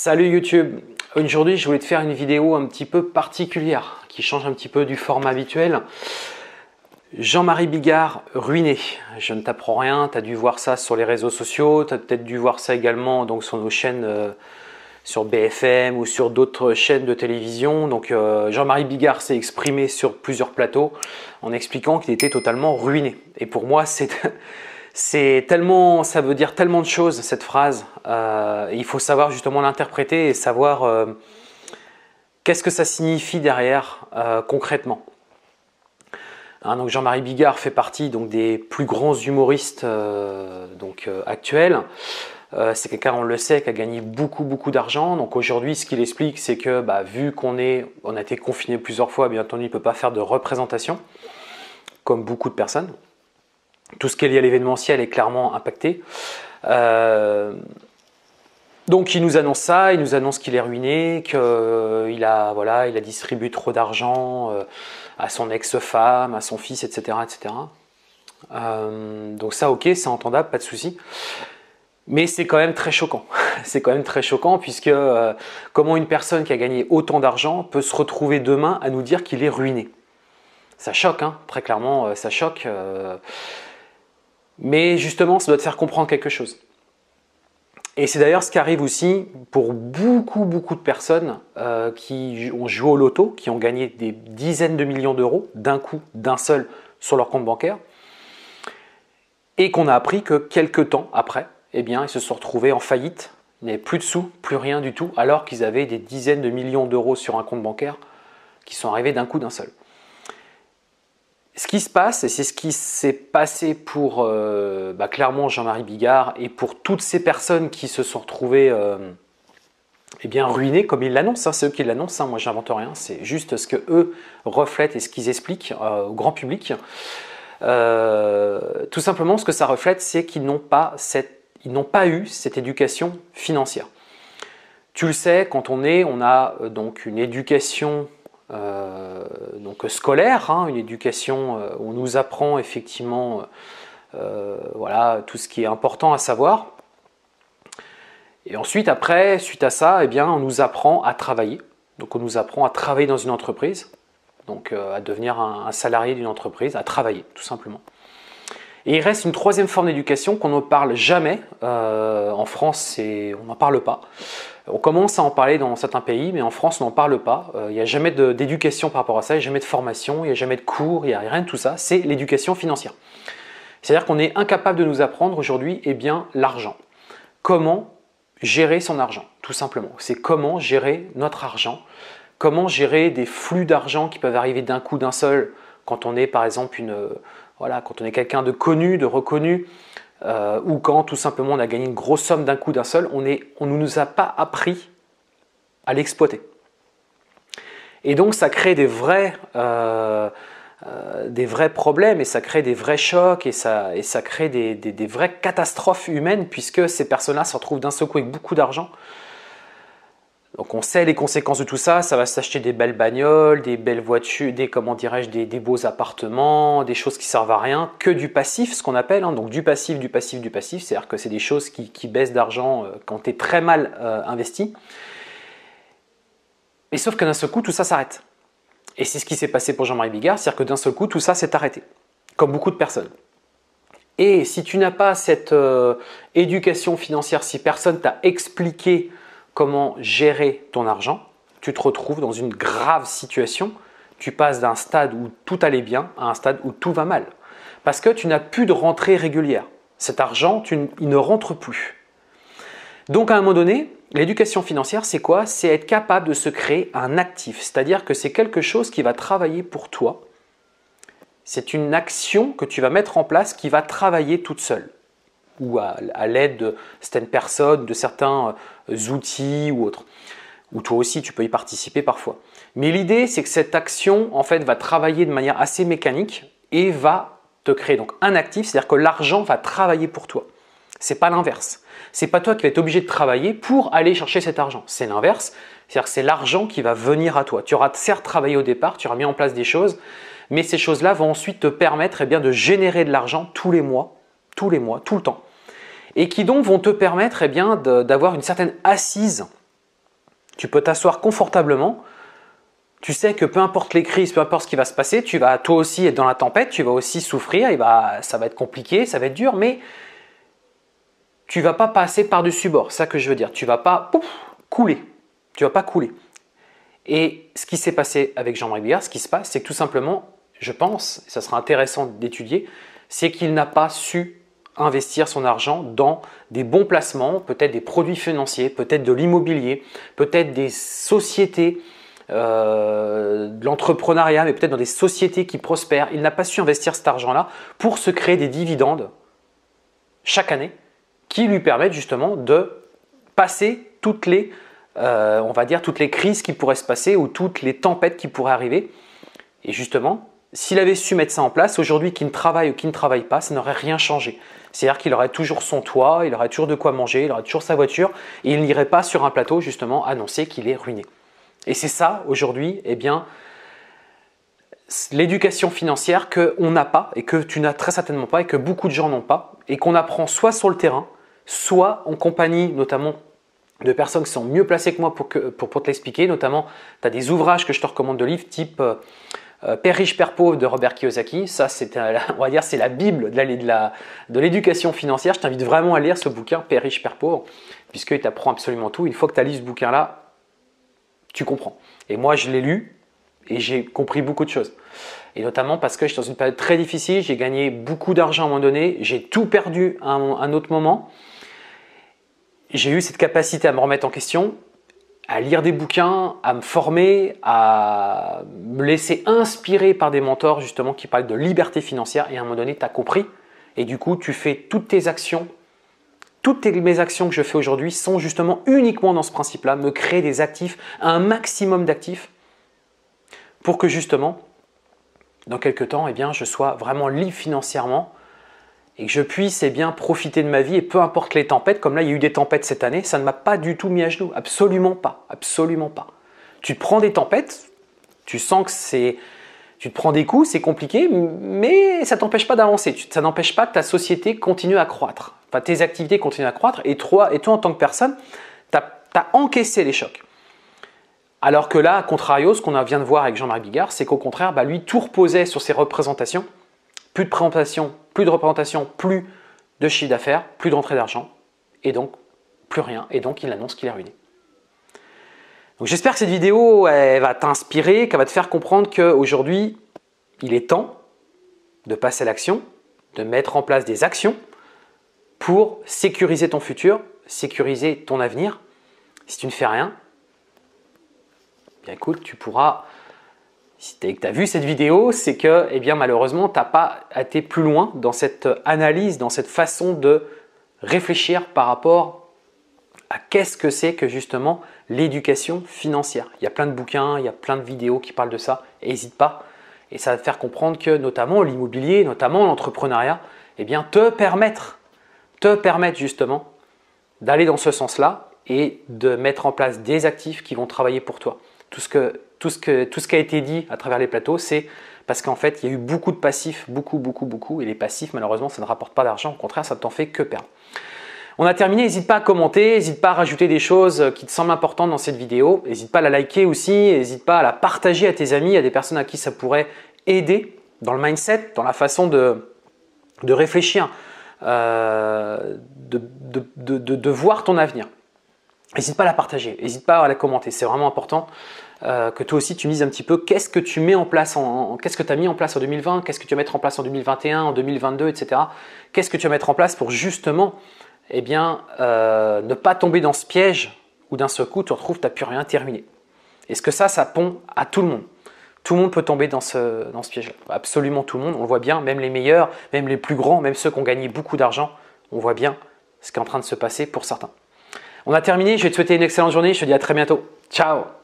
Salut YouTube Aujourd'hui je voulais te faire une vidéo un petit peu particulière qui change un petit peu du format habituel. Jean-Marie Bigard ruiné. Je ne t'apprends rien, tu as dû voir ça sur les réseaux sociaux, tu as peut-être dû voir ça également donc, sur nos chaînes euh, sur BFM ou sur d'autres chaînes de télévision. Donc euh, Jean-Marie Bigard s'est exprimé sur plusieurs plateaux en expliquant qu'il était totalement ruiné. Et pour moi c'est c'est tellement, ça veut dire tellement de choses cette phrase. Euh, il faut savoir justement l'interpréter et savoir euh, qu'est-ce que ça signifie derrière euh, concrètement. Hein, Jean-Marie Bigard fait partie donc des plus grands humoristes donc actuels. c'est quelqu'un, on le sait, qui a gagné beaucoup beaucoup d'argent. Donc aujourd'hui, ce qu'il explique, c'est que bah, vu qu'on est, a été confiné plusieurs fois, bien entendu, il ne peut pas faire de représentation, comme beaucoup de personnes tout ce qui est lié à l'événementiel est clairement impacté. Euh, donc il nous annonce ça, il nous annonce qu'il est ruiné, qu'il a, voilà, il a distribué trop d'argent euh, à son ex-femme, à son fils, etc. etc. Euh, donc ça ok, c'est entendable, pas de souci. Mais c'est quand même très choquant. c'est quand même très choquant puisque comment une personne qui a gagné autant d'argent peut se retrouver demain à nous dire qu'il est ruiné? Ça choque, hein, très clairement, ça choque. Mais justement, ça doit te faire comprendre quelque chose. Et c'est d'ailleurs ce qui arrive aussi pour beaucoup, beaucoup de personnes euh, qui ont joué au loto, qui ont gagné des dizaines de millions d'euros d'un coup, d'un seul, sur leur compte bancaire, et qu'on a appris que quelques temps après, eh bien, ils se sont retrouvés en faillite, n'avaient plus de sous, plus rien du tout, alors qu'ils avaient des dizaines de millions d'euros sur un compte bancaire qui sont arrivés d'un coup, d'un seul. Ce qui se passe, et c'est ce qui s'est passé pour euh, bah, clairement Jean-Marie Bigard et pour toutes ces personnes qui se sont retrouvées euh, eh bien ruinées, comme ils l'annoncent, hein, c'est eux qui l'annoncent, hein, moi j'invente rien, c'est juste ce que eux reflètent et ce qu'ils expliquent euh, au grand public. tout simplement, ce que ça reflète, c'est qu'ils n'ont pas, ils n'ont pas eu cette éducation financière. Tu le sais, quand on est, on a donc une éducation donc scolaire, hein, une éducation euh, où on nous apprend effectivement euh, voilà, tout ce qui est important à savoir. Et ensuite, après, suite à ça, eh bien, on nous apprend à travailler. Donc on nous apprend à travailler dans une entreprise, donc à devenir un, salarié d'une entreprise, à travailler tout simplement. Et il reste une troisième forme d'éducation qu'on ne parle jamais. en France, on n'en parle pas. On commence à en parler dans certains pays, mais en France, on n'en parle pas. Euh, il n'y a jamais d'éducation par rapport à ça, il n'y a jamais de formation, il n'y a jamais de cours, il n'y a rien de tout ça. C'est l'éducation financière. C'est-à-dire qu'on est incapable de nous apprendre aujourd'hui eh l'argent. Comment gérer son argent, tout simplement. C'est comment gérer notre argent, comment gérer des flux d'argent qui peuvent arriver d'un coup, d'un seul, quand on est par exemple une, voilà, quand on est quelqu'un de connu, de reconnu, euh, ou quand tout simplement on a gagné une grosse somme d'un coup d'un seul, on ne on nous a pas appris à l'exploiter. Et donc ça crée des vrais, euh, euh, des vrais problèmes et ça crée des vrais chocs et ça, crée des, des vraies catastrophes humaines puisque ces personnes-là se retrouvent d'un seul coup avec beaucoup d'argent donc on sait les conséquences de tout ça, ça va s'acheter des belles bagnoles, des belles voitures, des comment dirais-je, des, beaux appartements, des choses qui servent à rien, que du passif, ce qu'on appelle, hein. donc du passif, du passif, du passif, c'est-à-dire que c'est des choses qui, baissent d'argent euh, quand tu es très mal euh, investi. Et sauf que d'un seul coup, tout ça s'arrête. Et c'est ce qui s'est passé pour Jean-Marie Bigard, c'est-à-dire que d'un seul coup, tout ça s'est arrêté, comme beaucoup de personnes. Et si tu n'as pas cette euh, éducation financière, si personne t'a expliqué comment gérer ton argent, tu te retrouves dans une grave situation. Tu passes d'un stade où tout allait bien à un stade où tout va mal. Parce que tu n'as plus de rentrée régulière. Cet argent, il ne rentre plus. Donc à un moment donné, l'éducation financière, c'est quoi? C'est être capable de se créer un actif. C'est-à-dire que c'est quelque chose qui va travailler pour toi. C'est une action que tu vas mettre en place qui va travailler toute seule ou à, l'aide de certaines personnes, de certains euh, outils ou autres. Ou toi aussi, tu peux y participer parfois. Mais l'idée, c'est que cette action, en fait, va travailler de manière assez mécanique et va te créer donc un actif, c'est-à-dire que l'argent va travailler pour toi. C'est pas l'inverse. C'est pas toi qui vas être obligé de travailler pour aller chercher cet argent. C'est l'inverse. C'est-à-dire que c'est l'argent qui va venir à toi. Tu auras certes travaillé au départ, tu auras mis en place des choses, mais ces choses-là vont ensuite te permettre eh bien, de générer de l'argent tous les mois, tous les mois, tout le temps et qui donc vont te permettre eh bien, d'avoir une certaine assise Tu peux t'asseoir confortablement. Tu sais que peu importe les crises, peu importe ce qui va se passer, tu vas toi aussi être dans la tempête, tu vas aussi souffrir, et ça va être compliqué, ça va être dur, mais tu vas pas passer par-dessus bord. Ça que je veux dire. Tu vas pas couler. Tu vas pas couler. Et ce qui s'est passé avec Jean-Marie Bigard, ce qui se passe, c'est que tout simplement, je pense, et ça sera intéressant d'étudier, c'est qu'il n'a pas su investir son argent dans des bons placements, peut-être des produits financiers, peut-être de l'immobilier, peut-être des sociétés, euh, de l'entrepreneuriat, mais peut-être dans des sociétés qui prospèrent. Il n'a pas su investir cet argent-là pour se créer des dividendes chaque année qui lui permettent justement de passer toutes les euh, on va dire, toutes les crises qui pourraient se passer ou toutes les tempêtes qui pourraient arriver. Et justement, s'il avait su mettre ça en place, aujourd'hui, qui ne travaille ou qui ne travaille pas, ça n'aurait rien changé. C'est-à-dire qu'il aurait toujours son toit, il aurait toujours de quoi manger, il aurait toujours sa voiture, et il n'irait pas sur un plateau, justement, annoncer qu'il est ruiné. Et c'est ça, aujourd'hui, eh bien, l'éducation financière qu'on n'a pas, et que tu n'as très certainement pas, et que beaucoup de gens n'ont pas, et qu'on apprend soit sur le terrain, soit en compagnie, notamment de personnes qui sont mieux placées que moi pour, te l'expliquer. Notamment, tu as des ouvrages que je te recommande de livres type euh, Père riche, Père pauvre de Robert Kiyosaki. Ça, c'est la Bible de, l'éducation financière. Je t'invite vraiment à lire ce bouquin, Père riche, Père pauvre, puisqu'il t'apprend absolument tout. Une fois que tu as lu ce bouquin-là, tu comprends. Et moi, je l'ai lu et j'ai compris beaucoup de choses. Et notamment parce que j'étais dans une période très difficile, j'ai gagné beaucoup d'argent à un moment donné, j'ai tout perdu à un autre moment j'ai eu cette capacité à me remettre en question, à lire des bouquins, à me former, à me laisser inspirer par des mentors justement qui parlent de liberté financière et à un moment donné, tu as compris et du coup, tu fais toutes tes actions. Toutes mes actions que je fais aujourd'hui sont justement uniquement dans ce principe-là, me créer des actifs, un maximum d'actifs pour que justement, dans quelques temps, eh bien, je sois vraiment libre financièrement et que je puisse eh bien, profiter de ma vie et peu importe les tempêtes, comme là il y a eu des tempêtes cette année, ça ne m'a pas du tout mis à genoux, absolument pas, absolument pas. Tu prends des tempêtes, tu sens que c'est... Tu te prends des coups, c'est compliqué, mais ça t'empêche pas d'avancer, ça n'empêche pas que ta société continue à croître, enfin tes activités continuent à croître, et toi, et toi en tant que personne, tu as, encaissé les chocs. Alors que là, à contrario, ce qu'on vient de voir avec Jean-Marie Bigard, c'est qu'au contraire, bah, lui, tout reposait sur ses représentations, plus de présentation, plus de représentation, plus de chiffre d'affaires, plus d'entrée d'argent, et donc plus rien, et donc il annonce qu'il est ruiné. J'espère que cette vidéo va t'inspirer, qu'elle va te faire comprendre qu'aujourd'hui, il est temps de passer à l'action, de mettre en place des actions pour sécuriser ton futur, sécuriser ton avenir. Si tu ne fais rien, bien écoute, tu pourras si tu as vu cette vidéo, c'est que eh bien, malheureusement, tu n'as pas été plus loin dans cette analyse, dans cette façon de réfléchir par rapport à qu'est-ce que c'est que justement l'éducation financière. Il y a plein de bouquins, il y a plein de vidéos qui parlent de ça, n'hésite pas. Et ça va te faire comprendre que notamment l'immobilier, notamment l'entrepreneuriat, eh bien, te permettre, te permettre justement d'aller dans ce sens-là et de mettre en place des actifs qui vont travailler pour toi. Tout ce que tout ce, que, tout ce qui a été dit à travers les plateaux, c'est parce qu'en fait, il y a eu beaucoup de passifs, beaucoup, beaucoup, beaucoup, et les passifs, malheureusement, ça ne rapporte pas d'argent, au contraire, ça ne t'en fait que perdre. On a terminé, n'hésite pas à commenter, n'hésite pas à rajouter des choses qui te semblent importantes dans cette vidéo, n'hésite pas à la liker aussi, n'hésite pas à la partager à tes amis, à des personnes à qui ça pourrait aider dans le mindset, dans la façon de, de réfléchir, euh, de, de, de voir ton avenir. N'hésite pas à la partager, n'hésite pas à la commenter, c'est vraiment important. Euh, que toi aussi tu me un petit peu qu'est-ce que tu mets en place, en, qu'est-ce que tu as mis en place en 2020, qu'est-ce que tu vas mettre en place en 2021, en 2022, etc. Qu'est-ce que tu vas mettre en place pour justement eh bien, euh, ne pas tomber dans ce piège où d'un seul coup tu retrouves, tu n'as plus rien terminé. Est-ce que ça, ça pond à tout le monde? Tout le monde peut tomber dans ce, dans ce piège-là. Absolument tout le monde, on le voit bien, même les meilleurs, même les plus grands, même ceux qui ont gagné beaucoup d'argent, on voit bien ce qui est en train de se passer pour certains. On a terminé, je vais te souhaiter une excellente journée, je te dis à très bientôt. Ciao